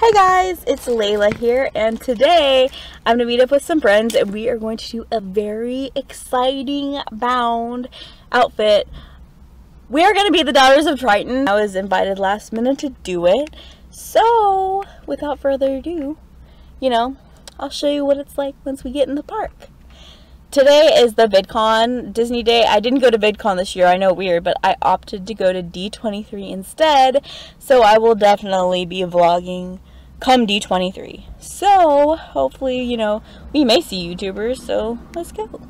Hey guys, it's Layla here and today I'm going to meet up with some friends and we are going to do a very exciting bound outfit. We are going to be the Daughters of Triton. I was invited last minute to do it. So, without further ado, you know, I'll show you what it's like once we get in the park. Today is the VidCon Disney Day. I didn't go to VidCon this year. I know weird, but I opted to go to D23 instead. So I will definitely be vlogging come D23. So hopefully, you know, we may see YouTubers. So let's go.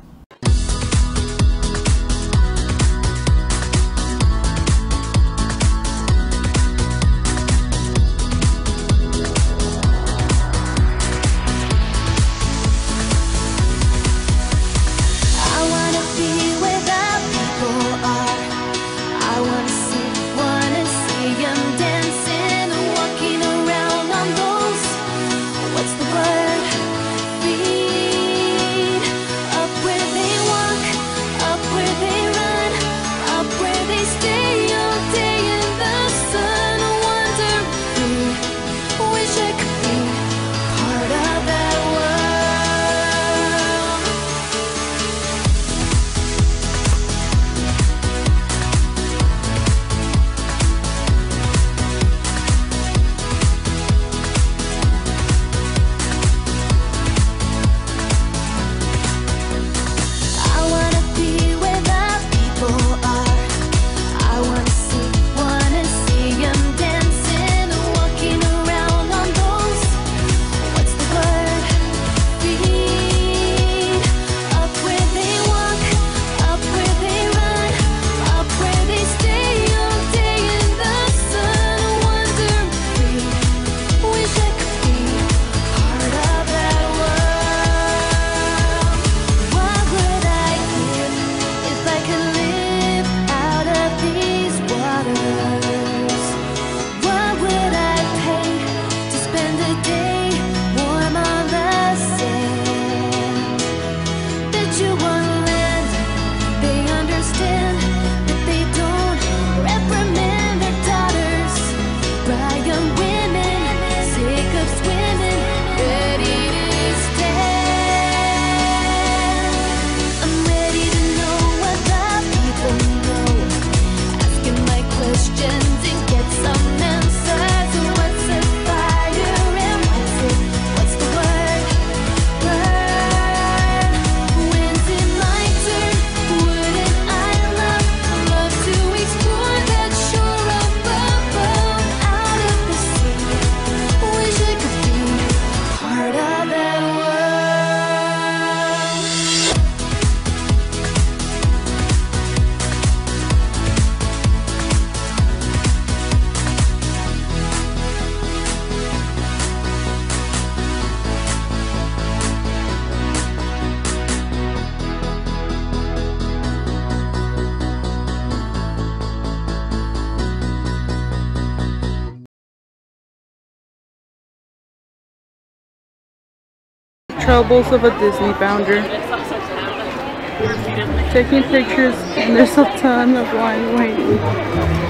Troubles of a Disney bounder. Taking pictures and there's a ton of line waiting.